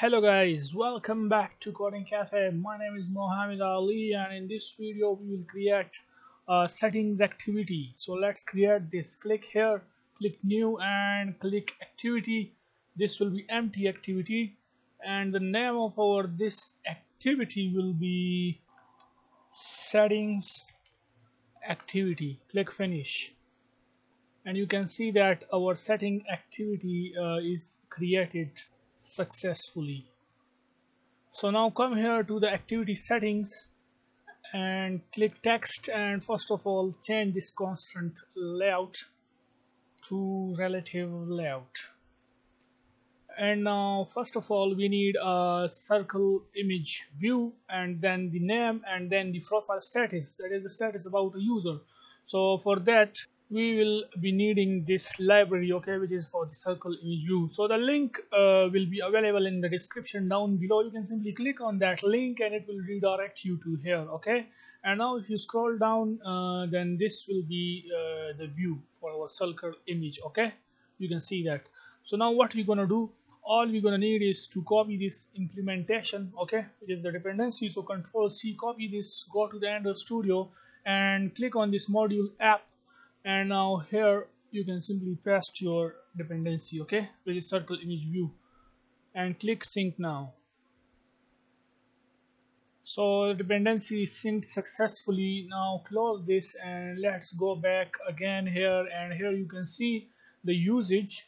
Hello guys, welcome back to Coding Cafe. My name is Mohammed Ali and in this video we will create a settings activity. So let's create this. Click here, click new and click activity. This will be empty activity and the name of our this activity will be settings activity. Click finish and you can see that our setting activity uh, is created successfully. So now come here to the activity settings and click text and first of all change this constraint layout to relative layout. And now first of all we need a circle image view and then the name and then the profile status. That is the status about a user. So for that we will be needing this library okay which is for the circle image view so the link uh, will be available in the description down below. You can simply click on that link and it will redirect you to here okay? And now if you scroll down uh, then this will be uh, the view for our circle image okay? You can see that. So now what we're gonna do all we're gonna need is to copy this implementation okay? Which is the dependency. So control c copy this go to the Android Studio and click on this module app and now here you can simply paste your dependency okay? Which is circle image view. And click sync now. So dependency is synced successfully. Now close this and let's go back again here. And here you can see the usage.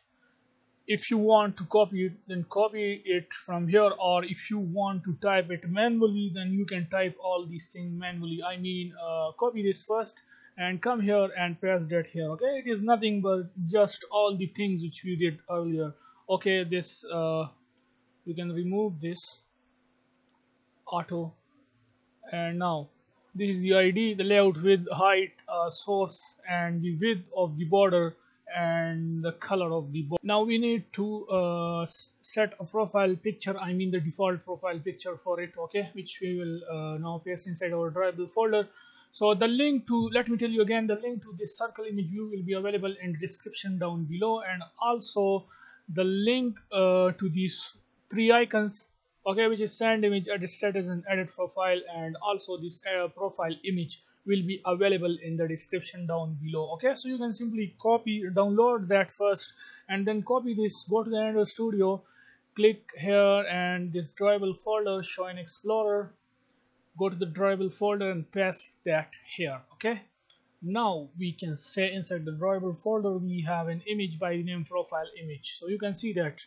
If you want to copy it then copy it from here. Or if you want to type it manually then you can type all these things manually. I mean uh, copy this first and come here and paste that here okay? It is nothing but just all the things which we did earlier. Okay this uh, you can remove this auto. And now this is the ID the layout width height uh, source and the width of the border and the color of the border now we need to uh, set a profile picture I mean the default profile picture for it okay? Which we will uh, now paste inside our drawable folder so the link to let me tell you again the link to this circle image view will be available in description down below. And also the link uh, to these three icons okay which is send image edit status and edit profile and also this uh, profile image will be available in the description down below okay? So you can simply copy download that first and then copy this go to the Android Studio. Click here and this drawable folder show in explorer go to the drawable folder and paste that here okay? Now we can say inside the drawable folder we have an image by the name profile image. So you can see that.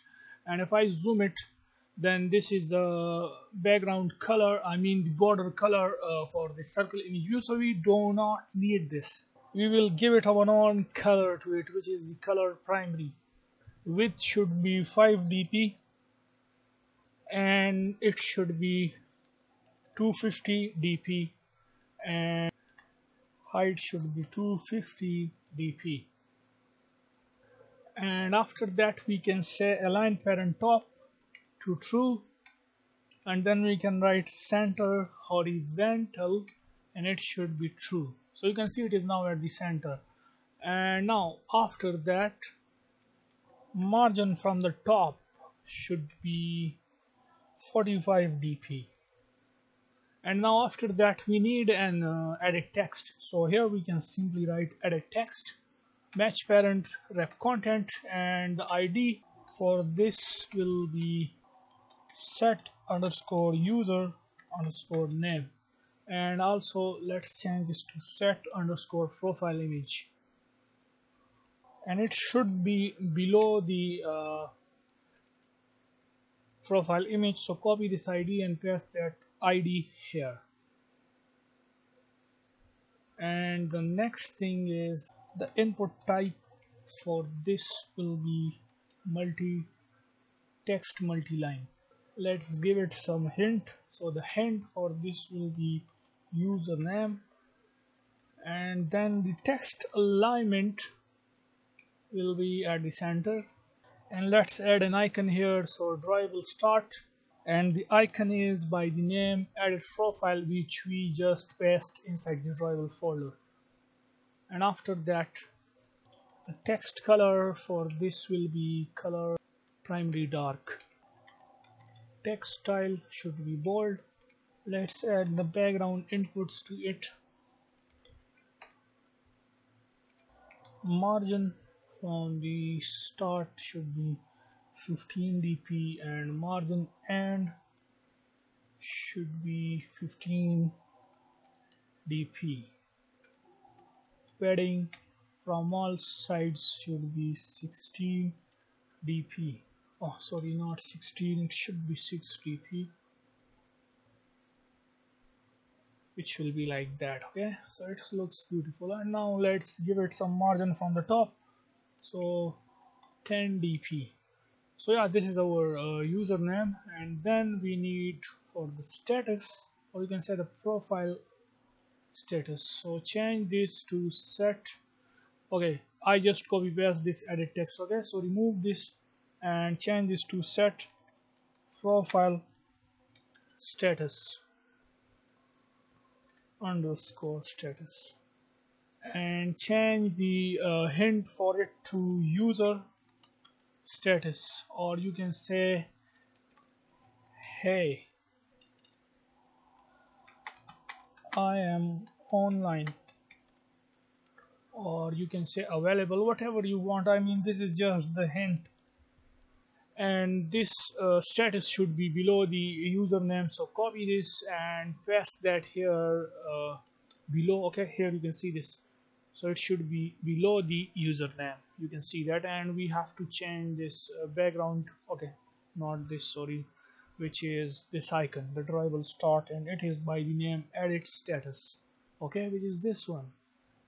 And if I zoom it then this is the background color I mean the border color uh, for the circle image view. So we do not need this. We will give it our own color to it which is the color primary width should be 5 dp and it should be 250 dp and height should be 250 dp and after that we can say align parent top to true. And then we can write center horizontal and it should be true. So you can see it is now at the center. And now after that margin from the top should be 45 dp and now after that we need an uh, edit text. So here we can simply write edit text match parent wrap content and the id for this will be set underscore user underscore name. And also let's change this to set underscore profile image. And it should be below the uh, profile image. So copy this id and paste that id here. And the next thing is the input type for this will be multi text multi-line. Let's give it some hint. So the hint for this will be username. And then the text alignment will be at the center. And let's add an icon here. So drawable start and the icon is by the name edit profile which we just paste inside the drawable folder. And after that the text color for this will be color primary dark. Text style should be bold. Let's add the background inputs to it. Margin from the start should be 15 dp and margin end should be 15 dp padding from all sides should be 16 dp oh sorry not 16 it should be 6 dp which will be like that okay? So it looks beautiful. And now let's give it some margin from the top. So 10 dp so yeah this is our uh, username. And then we need for the status or you can say the profile status. So change this to set. Okay I just copy paste this edit text okay? So remove this and change this to set profile status underscore status. And change the uh, hint for it to user status. Or you can say hey I am online. Or you can say available whatever you want. I mean this is just the hint. And this uh, status should be below the username. So copy this and paste that here uh, below. Okay here you can see this so it should be below the username. You can see that. And we have to change this uh, background. Okay. Not this sorry. Which is this icon. The drawable start. And it is by the name edit status. Okay. Which is this one.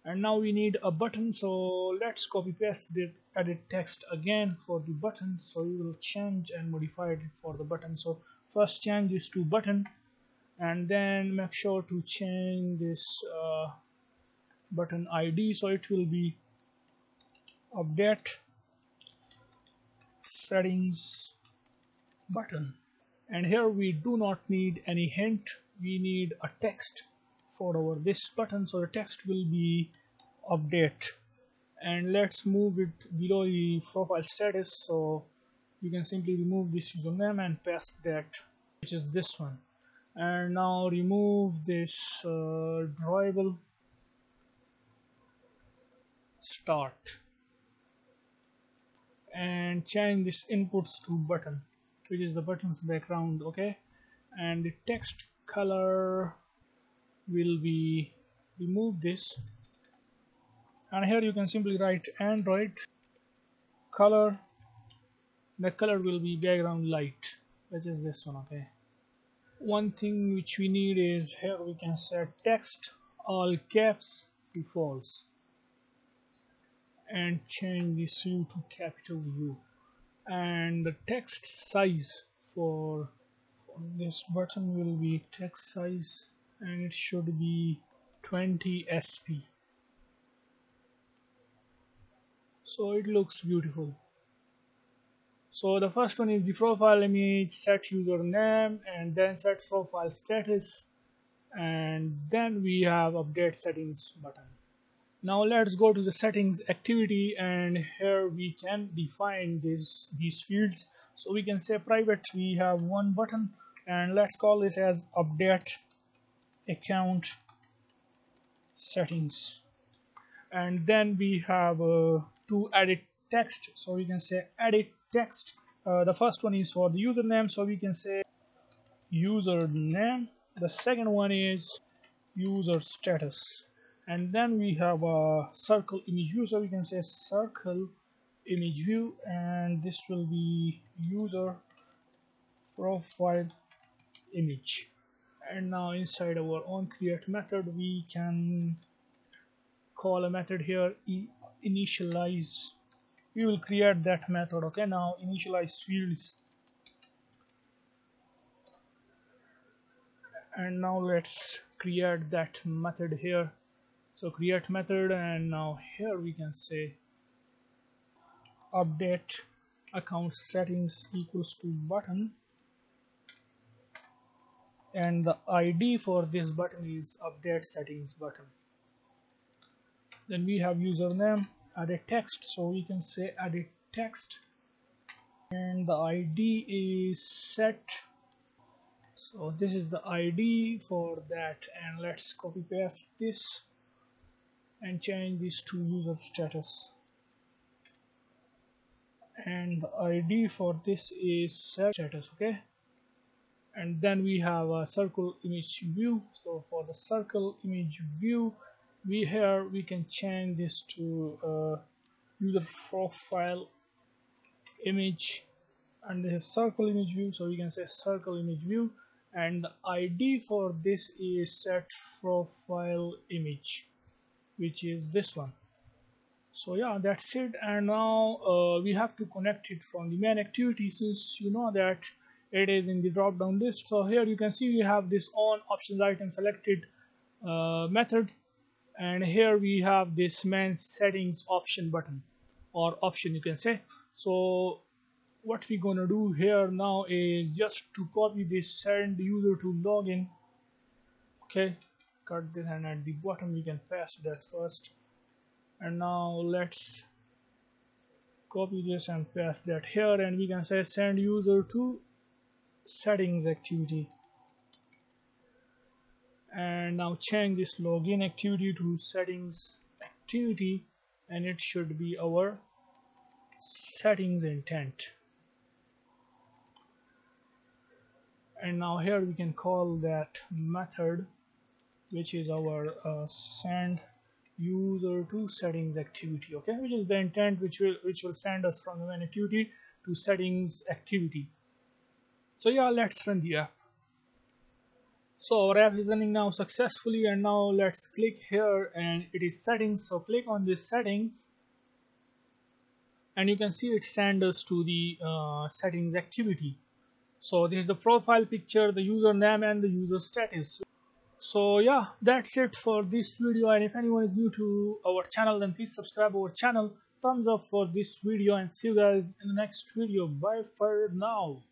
And now we need a button. So let's copy paste the edit text again for the button. So we will change and modify it for the button. So first change this to button. And then make sure to change this uh, button ID so it will be update settings button. And here we do not need any hint. We need a text for our this button so the text will be update. And let's move it below the profile status so you can simply remove this username and paste that which is this one. And now remove this uh, drawable start. And change this inputs to button which is the button's background okay? And the text color will be remove this. And here you can simply write Android color. The color will be background light which is this one okay? One thing which we need is here we can set text all caps to false and change this U to capital U and the text size for, for this button will be text size and it should be 20 sp so it looks beautiful. So the first one is the profile image set username and then set profile status and then we have update settings button now let's go to the settings activity and here we can define this these fields. So we can say private we have one button and let's call this as update account settings. And then we have uh, to edit text. So we can say edit text. Uh, the first one is for the username. So we can say username. The second one is user status and then we have a circle image view. So we can say circle image view and this will be user profile image. And now inside our onCreate method we can call a method here initialize. We will create that method okay? Now initialize fields. And now let's create that method here so create method and now here we can say update account settings equals to button. And the ID for this button is update settings button. Then we have username edit text. So we can say edit text. And the ID is set. So this is the id for that. And let's copy paste this and change this to user status. And the id for this is set status okay? And then we have a circle image view. So for the circle image view we here we can change this to uh, user profile image and this is circle image view. So we can say circle image view. And the id for this is set profile image which is this one. So yeah that's it. And now uh, we have to connect it from the main activity since you know that it is in the drop down list. So here you can see we have this on options item selected uh, method. And here we have this main settings option button or option you can say. So what we're gonna do here now is just to copy this send user to login. Okay cut this and at the bottom we can paste that first. And now let's copy this and paste that here and we can say send user to settings activity. And now change this login activity to settings activity and it should be our settings intent. And now here we can call that method which is our uh, send user to settings activity okay? Which is the intent which will which will send us from the main activity to settings activity. So yeah let's run the app. So our app is running now successfully and now let's click here and it is settings. So click on this settings and you can see it sends us to the uh, settings activity. So this is the profile picture the username and the user status so yeah that's it for this video. And if anyone is new to our channel then please subscribe our channel. Thumbs up for this video and see you guys in the next video. Bye for now